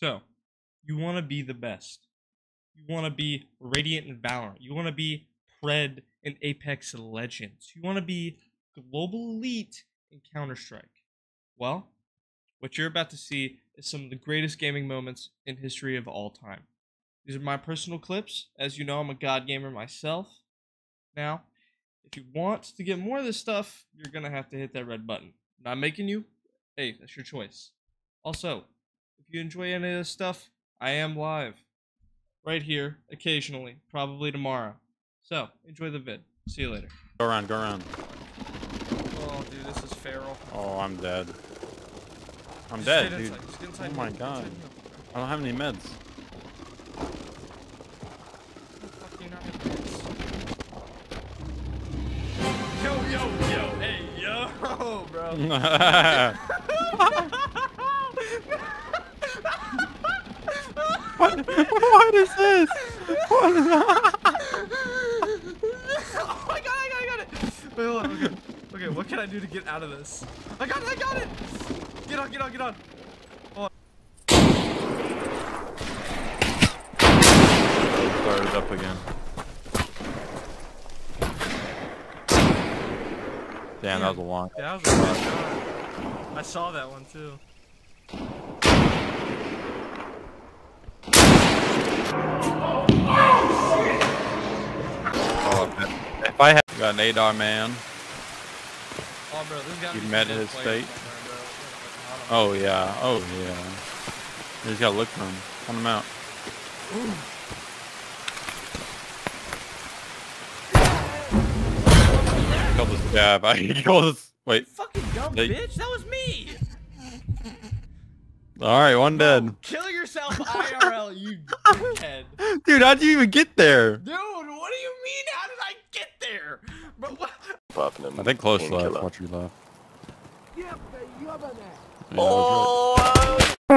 So, you want to be the best. You want to be Radiant and Valorant. You want to be Pred in Apex Legends. You want to be global elite in Counter Strike. Well, what you're about to see is some of the greatest gaming moments in history of all time. These are my personal clips. As you know, I'm a god gamer myself. Now, if you want to get more of this stuff, you're gonna have to hit that red button. Not making you. Hey, that's your choice. Also, if you enjoy any of this stuff, I am live. Right here, occasionally, probably tomorrow. So, enjoy the vid. See you later. Go around, go around. Oh, dude, this is feral. Oh, I'm dead. I'm Just dead, dude. just get inside Oh and my heal, god. inside and heal. I don't have any meds. Fuck you, not in this. Yo, yo, yo, hey, yo, bro. what? What is this? What is that? oh my god, I got it, I got it. Wait, hold on, okay. Okay, what can I do to get out of this? I got it, I got it. Get on, get on, get on. Started up again. Damn, that was a long. Yeah, that was a good shot. I saw that one too. Oh, if- if I had got an ADAR man, Oh, bro, this. You met his fate? oh yeah, oh yeah. You just gotta look for him. Hunt him out. Kill this jab. I kill this. Wait. Fucking dumb They- bitch, that was me. All right, one dead. Kill yourself, IRL, you dickhead. Dude, how'd you even get there? Dude, what do you mean? How did I get there? Bro, what? Popping him. I think close left. killer. Watch your left. Yeah, Oh, you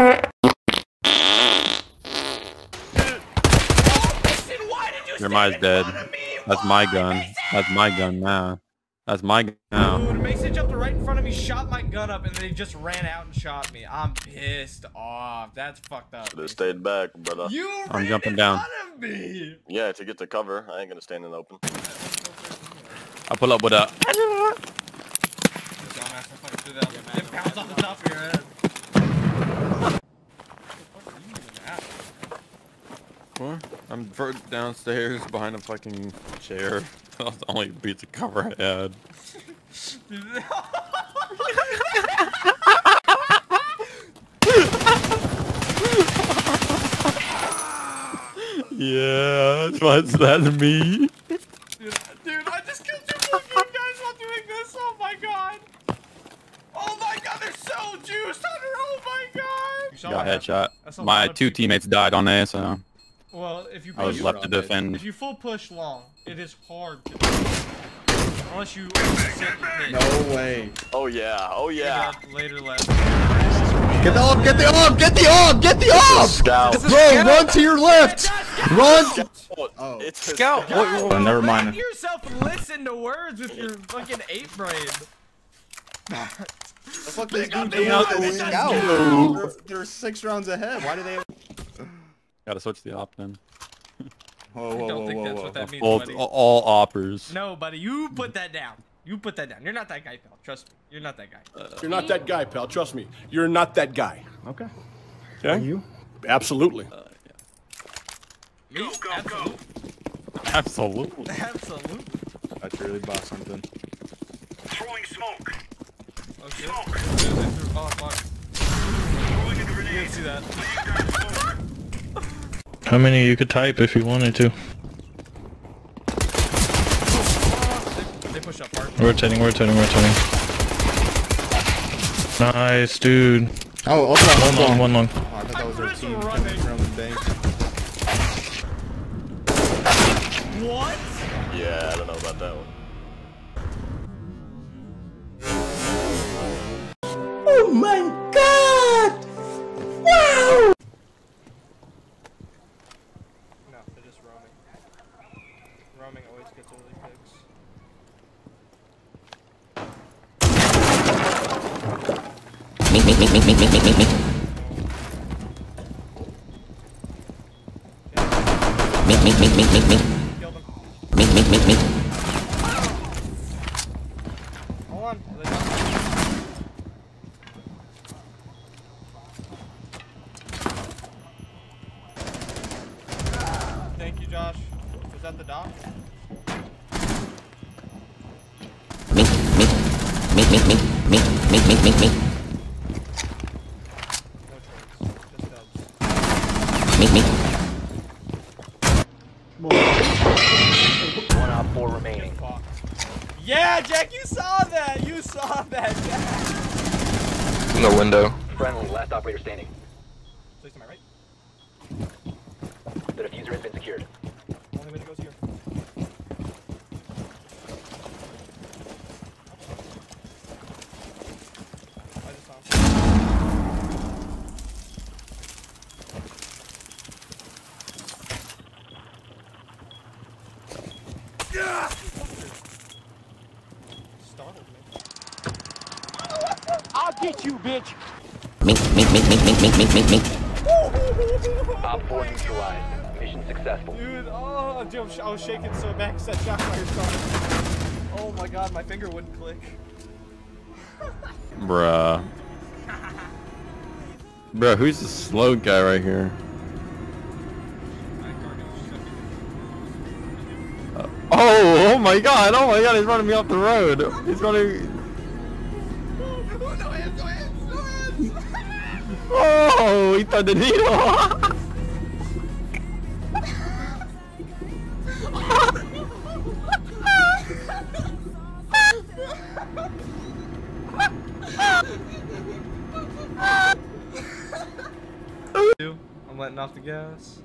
Your stand mine's in dead. That's my gun. That's my gun now. That's my gun now. Dude, Mason jumped right in front of me, shot my gun up, and then he just ran out and shot me. I'm pissed off. That's fucked up. Should have stayed back, brother. You I'm ran jumping in down. front of me. Yeah, to get the cover, I ain't gonna stand in the open. I'll pull up with a. Dumbass, I fucking threw that. It bounced off the top of your head. What? I'm fur- downstairs behind a fucking chair. That's the only piece of cover I had. Yeah, that's what's that's me. Dude, dude, I just killed two more of you guys while doing this. Oh my god. Oh my god, they're so juiced, Hunter. Oh my god. You saw Got what headshot. My two people. teammates died on there, so Well, if you I was left to defend. if you full push long, it is hard to do. Unless you sit and hit. No way. Oh yeah, oh yeah. Later left. Get the op, get the op, get the op, get the op! Scout. Bro, run to your left! Run! Oh. It's a Scout. Oh, never mind. Let mind. yourself listen to words with your fucking ape brain. The fuck this Pick up dude the doing op, with this pick scout? up They're, they're six rounds ahead. Why do they have... Gotta switch the op then. Whoa, I don't whoa, think whoa, that's whoa. what that means, All, buddy. all oppers. No, buddy, you put that down. You put that down. You're not that guy, pal. Trust me. You're not that guy. You're not that guy, pal. Trust me. You're not that guy. Okay. Okay? you? Absolutely. Me? Absolutely. Absolutely. Absolutely. I should really bought something. Okay. Oh, fuck. You didn't see that. How many you could type if you wanted to? They, they push up hard. Rotating, rotating, rotating. Nice, dude. Oh, also One long, one long. Oh, I thought that was our team running. coming from the bank. What? Yeah, I don't know about that one. Oh No, Mink, mink, mink, mink, mink, mink, mink, mink, Thank you, Josh. Is that the dock? Yeah, Jack, you saw that. You saw that, Jack. In the window. Friendly, last operator standing. Please to my right. The defuser has been secured. Only way to go is here. I just saw him. Startled me. Op four neutralized. Mission successful. Dude, oh, dude, I was- I was shaking so bad 'cause that shot fire started. Oh my god, my finger wouldn't click. Bruh. Bruh, who's the slow guy right here? My god, oh my god, he's running me off the road. He's running. Oh, he threw the needle. I'm letting off the gas.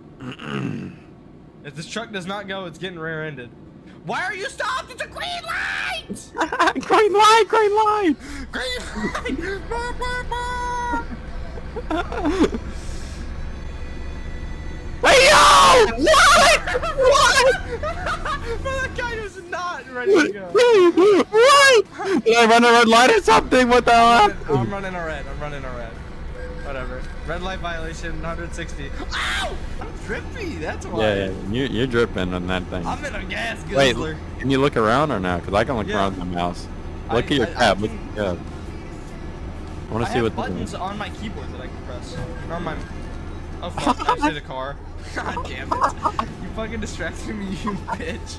if this truck does not go, it's getting rear-ended. Why are you stopped? It's a green light! green light, green light. Green light! Leo! What? What? Bro, that guy is not ready to go. what? Did I run a red light or something? What the hell I'm running a red. I'm running a red. Whatever. Red light violation, 160. Ow! I'm drippy. That's why. Yeah, yeah, you, you're dripping on that thing. I'm in a gas guzzler. Wait, can you look around or not? Because I can look Yeah. around with my mouse. I- Look at your I- I. Look at your. I want to see what buttons on my keyboard that I can press. Or my. Oh fuck! I just hit a car. God damn it! You fucking distracted me, you bitch.